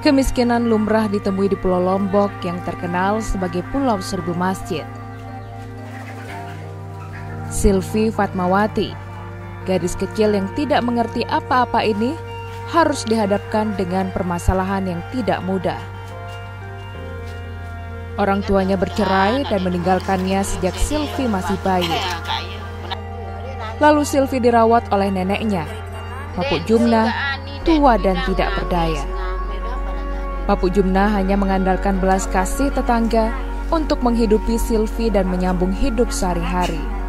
Kemiskinan lumrah ditemui di Pulau Lombok yang terkenal sebagai Pulau Seribu Masjid. Silvi Fatmawati, gadis kecil yang tidak mengerti apa-apa ini, harus dihadapkan dengan permasalahan yang tidak mudah. Orang tuanya bercerai dan meninggalkannya sejak Silvi masih bayi. Lalu Silvi dirawat oleh neneknya, Papuk Jumna, tua dan tidak berdaya. Papuk Jumna hanya mengandalkan belas kasih tetangga untuk menghidupi Silvi dan menyambung hidup sehari-hari.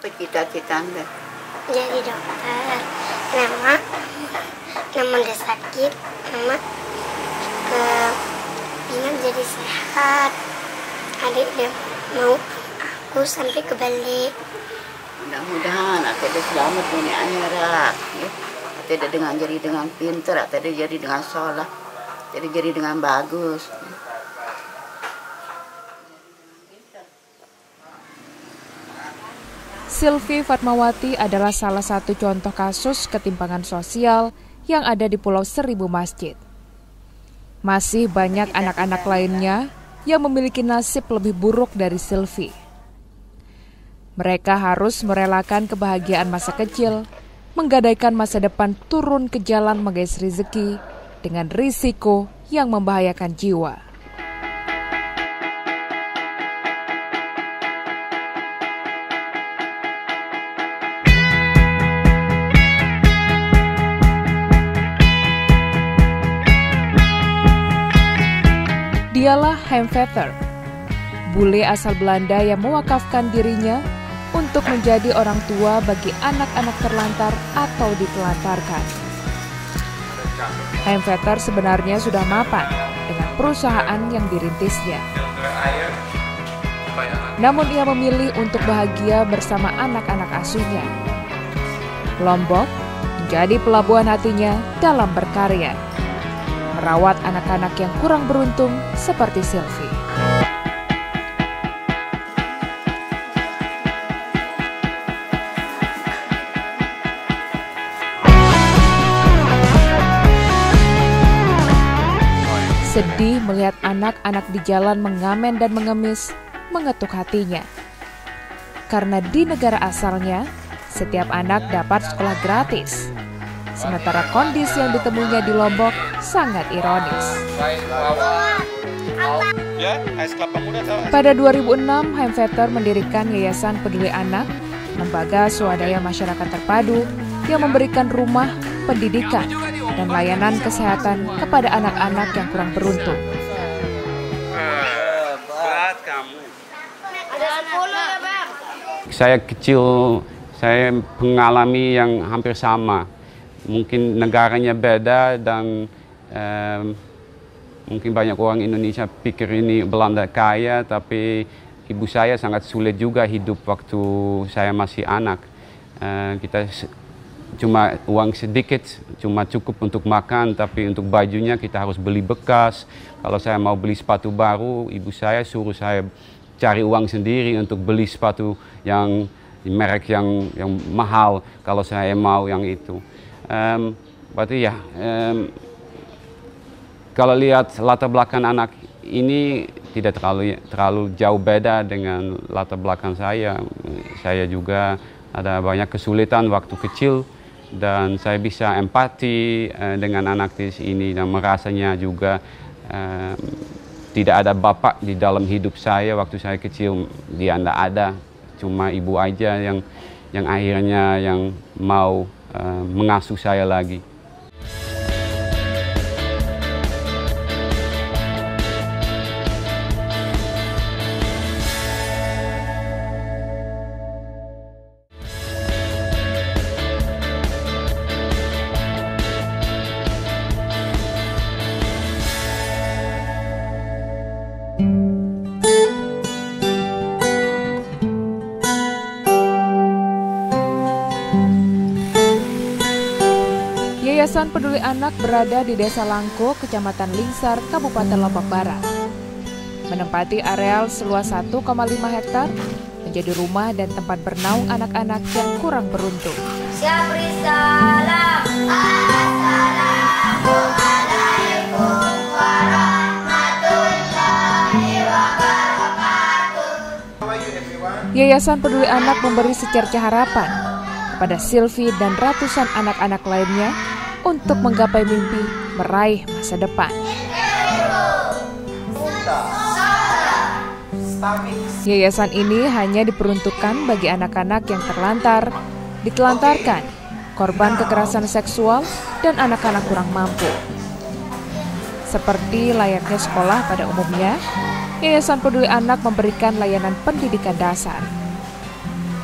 Apa cita-cita anda? jadi dokter nama nama udah sakit mama ke ingin jadi sehat adik dia mau aku sampai ke Bali Mudah-mudahan aku ada selamat dunia akhirat. Ya. Ada dengan jadi dengan pintar, aku ada jadi dengan sholat, jadi jadi dengan bagus. Silvi Fatmawati adalah salah satu contoh kasus ketimpangan sosial yang ada di Pulau Seribu Masjid. Masih banyak anak-anak lainnya yang memiliki nasib lebih buruk dari Silvi. Mereka harus merelakan kebahagiaan masa kecil, menggadaikan masa depan turun ke jalan mengais rezeki dengan risiko yang membahayakan jiwa. Dialah Hemvetter, bule asal Belanda yang mewakafkan dirinya untuk menjadi orang tua bagi anak-anak terlantar atau ditelantarkan. Hemvetter sebenarnya sudah mapan dengan perusahaan yang dirintisnya. Namun ia memilih untuk bahagia bersama anak-anak asuhnya. Lombok menjadi pelabuhan hatinya dalam berkarya merawat anak-anak yang kurang beruntung seperti Sylvie. Sedih melihat anak-anak di jalan mengamen dan mengemis, mengetuk hatinya. Karena di negara asalnya, setiap anak dapat sekolah gratis. Sementara kondisi yang ditemuinya di Lombok sangat ironis. Pada 2006, Heimvetter mendirikan Yayasan Peduli Anak, lembaga swadaya masyarakat terpadu yang memberikan rumah, pendidikan, dan layanan kesehatan kepada anak-anak yang kurang beruntung. Saya kecil, saya mengalami yang hampir sama. Mungkin negaranya beda dan um, mungkin banyak orang Indonesia pikir ini Belanda kaya, tapi ibu saya sangat sulit juga hidup waktu saya masih anak. Uh, kita cuma uang sedikit, cuma cukup untuk makan, tapi untuk bajunya kita harus beli bekas. Kalau saya mau beli sepatu baru, ibu saya suruh saya cari uang sendiri untuk beli sepatu yang merek yang yang mahal kalau saya mau yang itu. Um, berarti ya, um, kalau lihat latar belakang anak ini tidak terlalu terlalu jauh beda dengan latar belakang saya. Saya juga ada banyak kesulitan waktu kecil dan saya bisa empati uh, dengan anak di sini dan merasanya juga uh, tidak ada bapak di dalam hidup saya waktu saya kecil dia tidak ada cuma ibu aja yang yang akhirnya yang mau uh, mengasuh saya lagi. Yayasan Peduli Anak berada di Desa Langko, Kecamatan Lingsar, Kabupaten Lombok Barat. Menempati areal seluas 1,5 hektar, menjadi rumah dan tempat bernaung anak-anak yang kurang beruntung. Syabri salam. Assalamualaikum warahmatullahi wabarakatuh. Yayasan Peduli Anak memberi secerca harapan kepada Silvi dan ratusan anak-anak lainnya untuk menggapai mimpi meraih masa depan. Yayasan ini hanya diperuntukkan bagi anak-anak yang terlantar, ditelantarkan, korban kekerasan seksual, dan anak-anak kurang mampu. Seperti layaknya sekolah pada umumnya, Yayasan Peduli Anak memberikan layanan pendidikan dasar.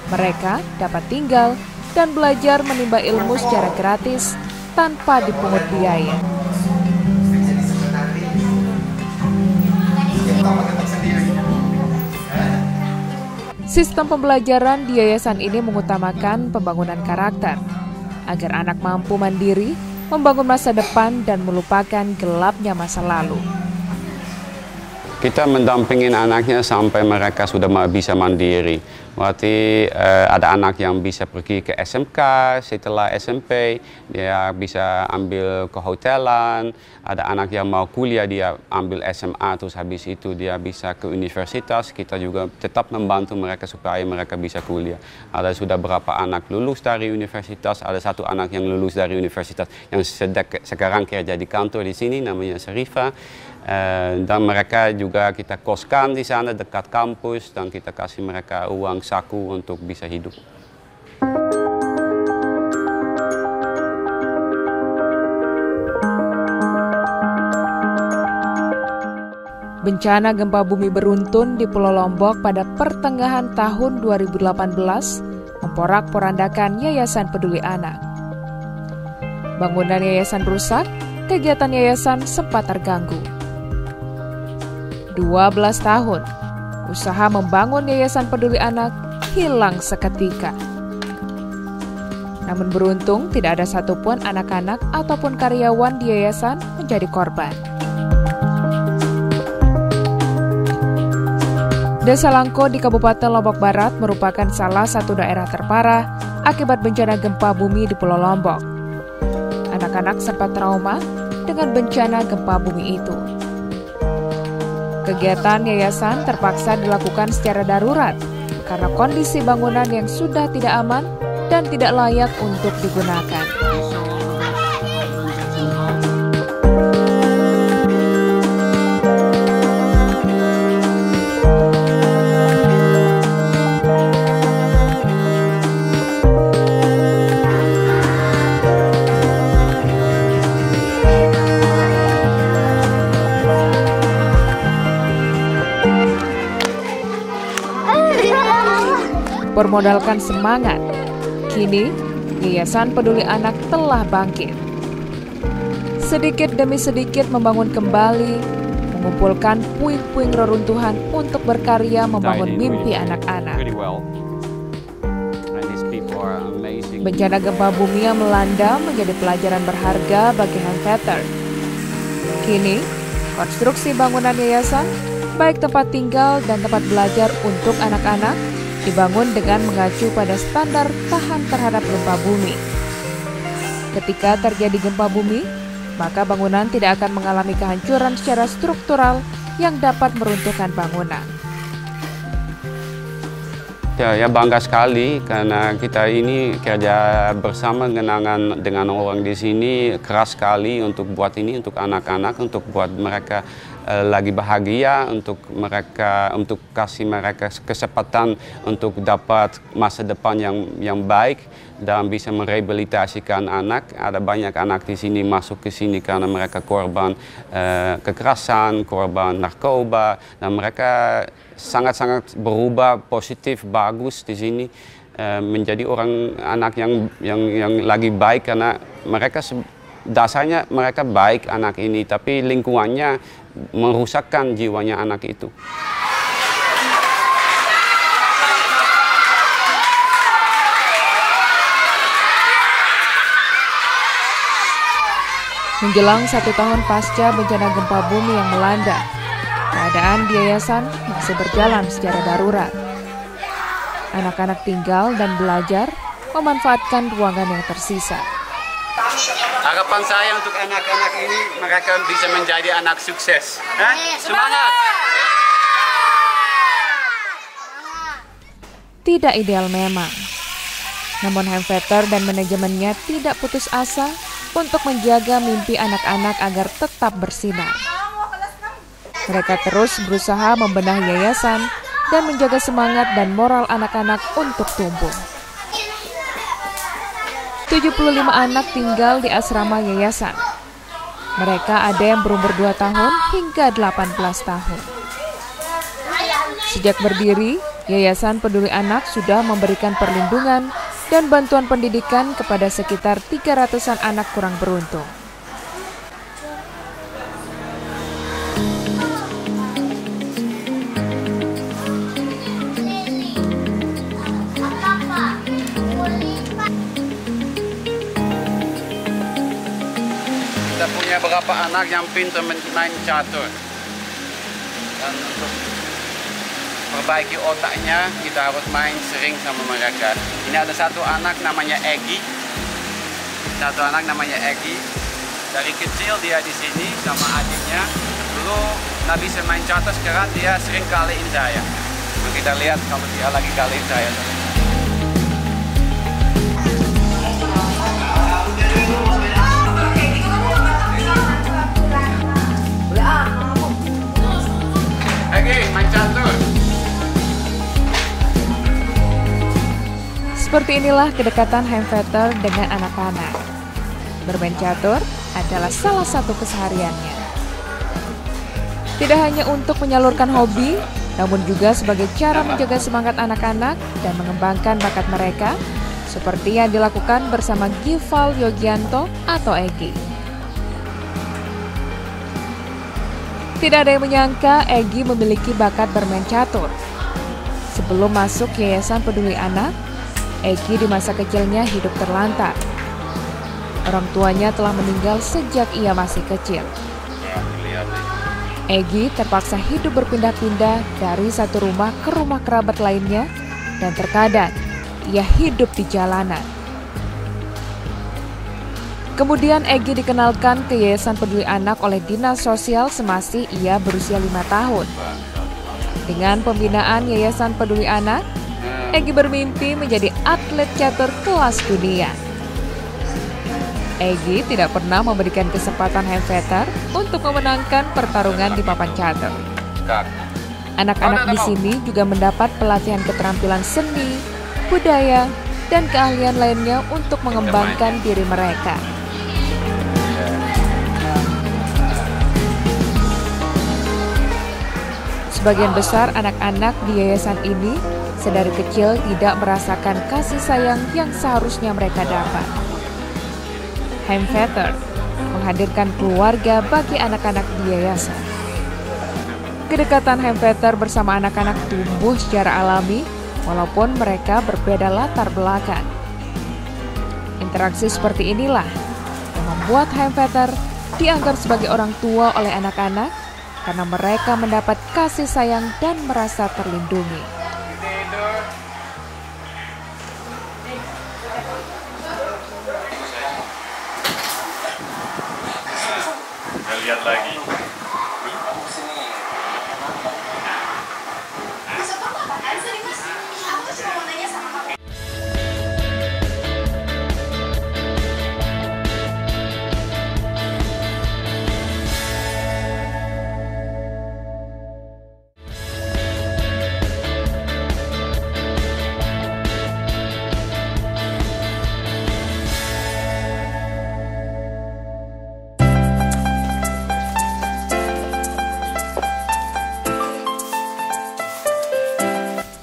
Mereka dapat tinggal dan belajar menimba ilmu secara gratis tanpa dipungut biaya. Sistem pembelajaran di yayasan ini mengutamakan pembangunan karakter agar anak mampu mandiri, membangun masa depan dan melupakan gelapnya masa lalu. Kita mendampingin anaknya sampai mereka sudah bisa mandiri. Berarti uh, ada anak yang bisa pergi ke SMK, setelah SMP dia bisa ambil ke hotelan, ada anak yang mau kuliah dia ambil SMA terus habis itu dia bisa ke universitas, kita juga tetap membantu mereka supaya mereka bisa kuliah. Ada sudah berapa anak lulus dari universitas, ada satu anak yang lulus dari universitas yang sedek, sekarang kerja di kantor di sini namanya Serifa. Uh, dan mereka juga kita koskan di sana dekat kampus dan kita kasih mereka uang saku untuk bisa hidup. Bencana gempa bumi beruntun di Pulau Lombok pada pertengahan tahun 2018 memporak-porandakan Yayasan Peduli Anak. Bangunan yayasan rusak, kegiatan yayasan sempat terganggu. 12 tahun usaha membangun Yayasan Peduli Anak hilang seketika. Namun beruntung tidak ada satupun anak-anak ataupun karyawan di yayasan menjadi korban. Desa Langko di Kabupaten Lombok Barat merupakan salah satu daerah terparah akibat bencana gempa bumi di Pulau Lombok. Anak-anak sempat trauma dengan bencana gempa bumi itu. Kegiatan yayasan terpaksa dilakukan secara darurat karena kondisi bangunan yang sudah tidak aman dan tidak layak untuk digunakan. Bermodalkan semangat. Kini, Yayasan Peduli Anak telah bangkit. Sedikit demi sedikit membangun kembali, mengumpulkan puing-puing reruntuhan untuk berkarya membangun mimpi anak-anak. Bencana gempa bumi yang melanda menjadi pelajaran berharga bagi Han Peter. Kini, konstruksi bangunan yayasan, baik tempat tinggal dan tempat belajar untuk anak-anak, dibangun dengan mengacu pada standar tahan terhadap gempa bumi. Ketika terjadi gempa bumi, maka bangunan tidak akan mengalami kehancuran secara struktural yang dapat meruntuhkan bangunan. Ya, ya bangga sekali karena kita ini kerja bersama dengan dengan orang di sini. Keras sekali untuk buat ini untuk anak-anak untuk buat mereka uh, lagi bahagia untuk mereka untuk kasih mereka kesempatan untuk dapat masa depan yang yang baik dan bisa merehabilitasikan anak. Ada banyak anak di sini masuk ke sini karena mereka korban uh, kekerasan, korban narkoba dan mereka sangat-sangat berubah positif bagus di sini uh, menjadi orang anak yang yang yang lagi baik karena mereka dasarnya mereka baik anak ini tapi lingkungannya merusakkan jiwanya anak itu. Menjelang satu tahun pasca bencana gempa bumi yang melanda, keadaan di yayasan masih berjalan secara darurat. Anak-anak tinggal dan belajar memanfaatkan ruangan yang tersisa. Harapan saya untuk anak-anak ini mereka bisa menjadi anak sukses. Hah? Semangat! Tidak ideal memang. Namun Hemveter dan manajemennya tidak putus asa untuk menjaga mimpi anak-anak agar tetap bersinar. Mereka terus berusaha membenah yayasan dan menjaga semangat dan moral anak-anak untuk tumbuh. 75 anak tinggal di asrama yayasan. Mereka ada yang berumur 2 tahun hingga 18 tahun. Sejak berdiri, Yayasan Peduli Anak sudah memberikan perlindungan dan bantuan pendidikan kepada sekitar 300-an anak kurang beruntung. Kita punya beberapa anak yang pintar main catur. Dan untuk perbaiki otaknya kita harus main sering sama mereka. Ini ada satu anak namanya Egi. Satu anak namanya Egi. Dari kecil dia di sini sama adiknya. Dulu nggak bisa main catur sekarang dia sering kaliin saya. Kita lihat kalau dia lagi kaliin saya. Egi, main catur. Seperti inilah kedekatan Hemveter dengan anak-anak. Bermain catur adalah salah satu kesehariannya. Tidak hanya untuk menyalurkan hobi, namun juga sebagai cara menjaga semangat anak-anak dan mengembangkan bakat mereka, seperti yang dilakukan bersama Gival Yogianto atau Egi. Tidak ada yang menyangka Egi memiliki bakat bermain catur. Sebelum masuk Yayasan Peduli Anak, Egi di masa kecilnya hidup terlantar. Orang tuanya telah meninggal sejak ia masih kecil. Egi terpaksa hidup berpindah-pindah dari satu rumah ke rumah kerabat lainnya dan terkadang ia hidup di jalanan. Kemudian Egi dikenalkan ke Yayasan Peduli Anak oleh Dinas Sosial semasih ia berusia lima tahun. Dengan pembinaan Yayasan Peduli Anak, Egi bermimpi menjadi atlet catur kelas dunia. Egi tidak pernah memberikan kesempatan Hemveter untuk memenangkan pertarungan di papan catur. Anak-anak di sini juga mendapat pelatihan keterampilan seni, budaya, dan keahlian lainnya untuk mengembangkan diri mereka. Sebagian besar anak-anak di yayasan ini sedari kecil tidak merasakan kasih sayang yang seharusnya mereka dapat. Heimvetter menghadirkan keluarga bagi anak-anak di yayasan. Kedekatan Heimvetter bersama anak-anak tumbuh secara alami walaupun mereka berbeda latar belakang. Interaksi seperti inilah yang membuat Heimvetter dianggap sebagai orang tua oleh anak-anak karena mereka mendapat kasih sayang dan merasa terlindungi. Lihat lagi.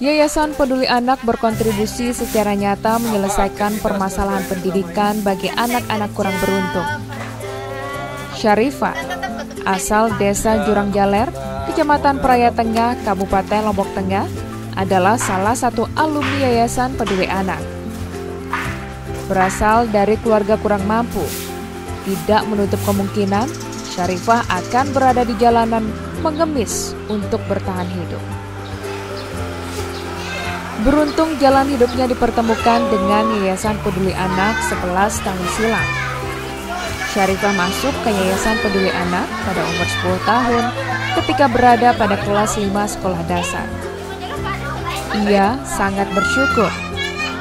Yayasan Peduli Anak berkontribusi secara nyata menyelesaikan permasalahan pendidikan bagi anak-anak kurang beruntung. Syarifah, asal desa Jurang Jaler, Kecamatan Peraya Tengah, Kabupaten Lombok Tengah, adalah salah satu alumni Yayasan Peduli Anak. Berasal dari keluarga kurang mampu, tidak menutup kemungkinan Syarifah akan berada di jalanan mengemis untuk bertahan hidup. Beruntung jalan hidupnya dipertemukan dengan Yayasan Peduli Anak 11 tahun silam. Syarifah masuk ke Yayasan Peduli Anak pada umur 10 tahun ketika berada pada kelas 5 sekolah dasar. Ia sangat bersyukur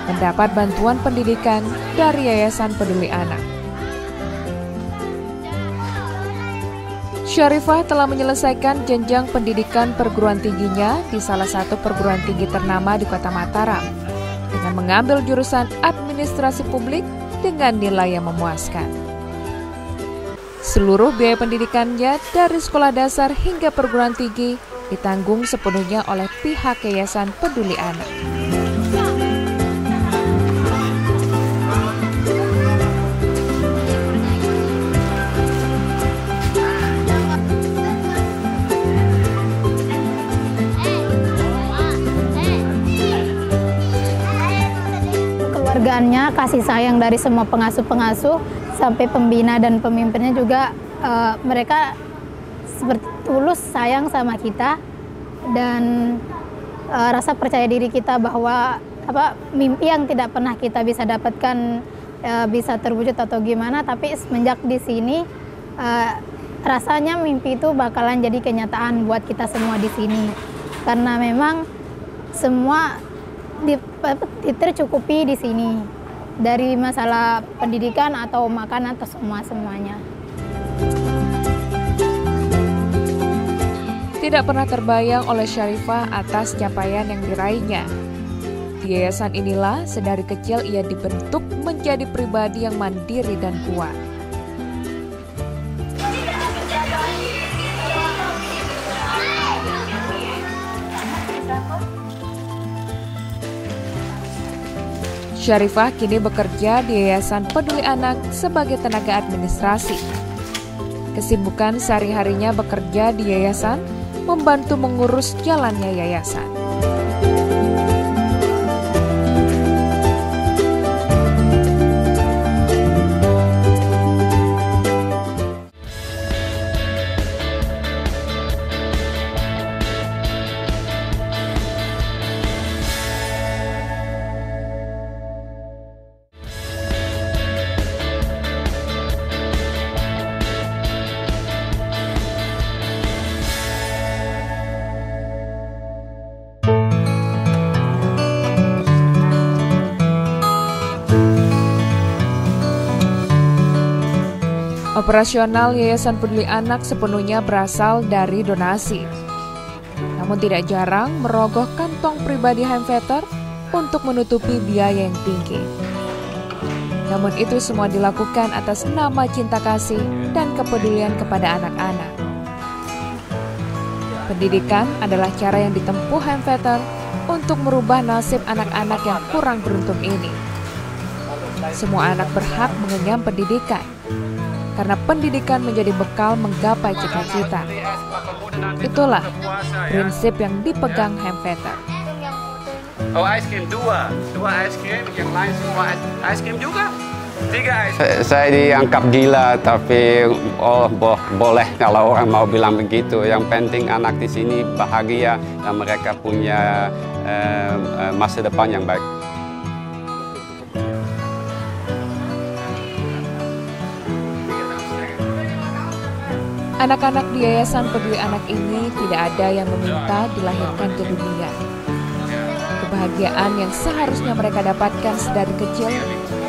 mendapat bantuan pendidikan dari Yayasan Peduli Anak. Syarifah telah menyelesaikan jenjang pendidikan perguruan tingginya di salah satu perguruan tinggi ternama di kota Mataram dengan mengambil jurusan administrasi publik dengan nilai yang memuaskan. Seluruh biaya pendidikannya dari sekolah dasar hingga perguruan tinggi ditanggung sepenuhnya oleh pihak Yayasan Peduli Anak. Keluarganya kasih sayang dari semua pengasuh-pengasuh sampai pembina dan pemimpinnya juga eh, mereka seperti tulus sayang sama kita dan eh, rasa percaya diri kita bahwa apa mimpi yang tidak pernah kita bisa dapatkan eh, bisa terwujud atau gimana. Tapi semenjak di sini eh, rasanya mimpi itu bakalan jadi kenyataan buat kita semua di sini. Karena memang semua di, apa, tercukupi di sini dari masalah pendidikan atau makanan atau semua semuanya. Tidak pernah terbayang oleh Syarifah atas capaian yang diraihnya. Di yayasan inilah sedari kecil ia dibentuk menjadi pribadi yang mandiri dan kuat. Syarifah kini bekerja di Yayasan Peduli Anak sebagai tenaga administrasi. Kesibukan sehari-harinya bekerja di yayasan membantu mengurus jalannya yayasan. Operasional Yayasan Peduli Anak sepenuhnya berasal dari donasi. Namun tidak jarang merogoh kantong pribadi Heimveter untuk menutupi biaya yang tinggi. Namun itu semua dilakukan atas nama cinta kasih dan kepedulian kepada anak-anak. Pendidikan adalah cara yang ditempuh Heimveter untuk merubah nasib anak-anak yang kurang beruntung ini. Semua anak berhak mengenyam pendidikan, karena pendidikan menjadi bekal menggapai cita-cita. Itulah prinsip yang dipegang Hemveter. Oh, ice cream dua. Dua ice cream, yang lain semua ice, ice cream juga. Tiga ice cream. Saya dianggap gila, tapi oh bo boleh kalau orang mau bilang begitu. Yang penting anak di sini bahagia dan mereka punya eh, eh, masa depan yang baik. Anak-anak di Yayasan Peduli Anak ini tidak ada yang meminta dilahirkan ke dunia. Kebahagiaan yang seharusnya mereka dapatkan sedari kecil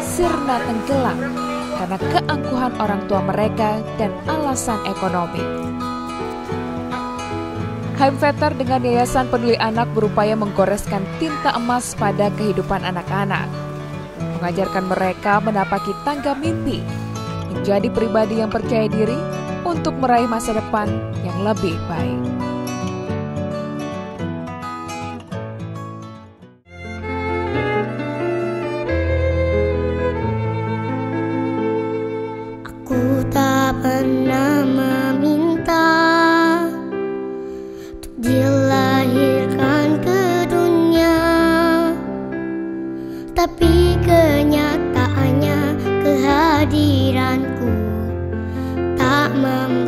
sirna tenggelam karena keangkuhan orang tua mereka dan alasan ekonomi. Heimveter dengan Yayasan Peduli Anak berupaya menggoreskan tinta emas pada kehidupan anak-anak. Mengajarkan mereka menapaki tangga mimpi, menjadi pribadi yang percaya diri, untuk meraih masa depan yang lebih baik. Aku tak pernah meminta untuk dilahirkan ke dunia, tapi kenyataannya kehadiranku. mama.